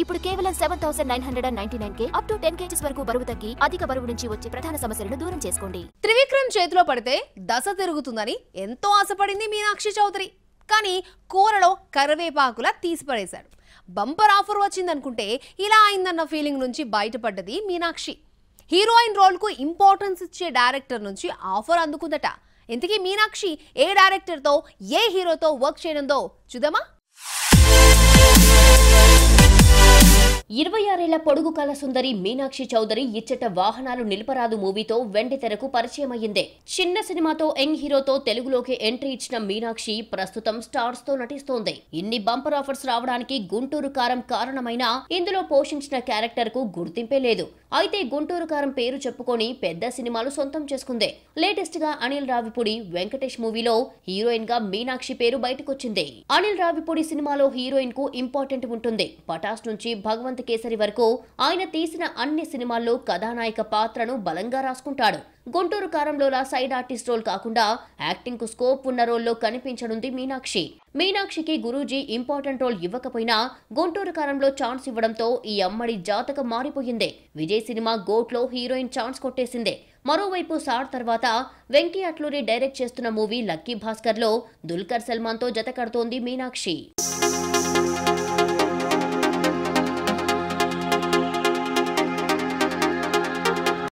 ఇప్పుడు కేవలం seven thousand nine hundred ninety nine K up to ten kgs వరకు బరువు తగ్గి అధిక బరువు నుంచి వచ్చే ప్రధాన సమస్యలను దూరం చేసుకోండి. త్రివిక్రమ్ చేతిలో పడితే దశ తిరుగుతుందని ఎంతో ఆశపడింది మీనాక్షి చౌదరి. కానీ కూరలో కరివేపాకుల తీసిపడేశాడు. బంపర్ ఆఫర్ వచ్చిందనుకుంటే ఇలా అయిందన్న ఫీలింగ్ నుంచి బయటపడ్డది మీనాక్షి. హీరోయిన్ రోల్కు ఇంపార్టెన్స్ ఇచ్చే డైరెక్టర్ నుంచి ఆఫర్ అందుకుందట. ఇంతకీ మీనాక్షి ఏ డైరెక్టర్తో ఏ హీరోతో వర్క్ చేయనుందో చూద్దామా? ఇరవై ఆరేళ్ళ పొడుగు కళ సుందరి మీనాక్షి చౌదరి ఇచ్చట వాహనాలు నిలపరాదు మూవీతో వెండి తెరకు పరిచయం చిన్న సినిమాతో యంగ్ హీరోతో తెలుగులోకి ఎంట్రీ ఇచ్చిన మీనాక్షి ప్రస్తుతం స్టార్స్తో నటిస్తోంది. ఇన్ని బంపర్ ఆఫర్స్ రావడానికి గుంటూరు కారం కారణమైన ఇందులో పోషించిన క్యారెక్టర్కు గుర్తింపే లేదు. అయితే గుంటూరు కారం పేరు చెప్పుకొని పెద్ద సినిమాలు సొంతం చేసుకుందే. లేటెస్ట్గా అనిల్ రావిపూడి వెంకటేష్ మూవీలో హీరోయిన్గా మీనాక్షి పేరు బయటకొచ్చింది. అనిల్ రావిపూడి సినిమాలో హీరోయిన్కు ఇంపార్టెంట్ ఉంటుంది. పటాస్ నుంచి భగవంత్ కేసరి వరకు ఆయన తీసిన అన్ని సినిమాల్లో కథానాయక పాత్రను బలంగా రాసుకుంటాడు. గుంటూరు కారంలోలా సైడ్ ఆర్టిస్ట్ రోల్ కాకుండా యాక్టింగ్కు స్కోప్ ఉన్న రోల్లో కనిపించనుంది మీనాక్షి. మీనాక్షికి గురూజీ ఇంపార్టెంట్ రోల్ ఇవ్వకపోయినా గుంటూరు కారంలో ఛాన్స్ ఇవ్వడంతో ఈ అమ్మడి జాతకం మారిపోయింది. విజయ్ సినిమా గోట్లో హీరోయిన్ ఛాన్స్ కొట్టేసిందే. మరోవైపు సార్ తర్వాత వెంకీ అట్లూరి డైరెక్ట్ చేస్తున్న మూవీ లక్కీ భాస్కర్లో దుల్కర్ సల్మాన్తో జత కడుతోంది మీనాక్షి.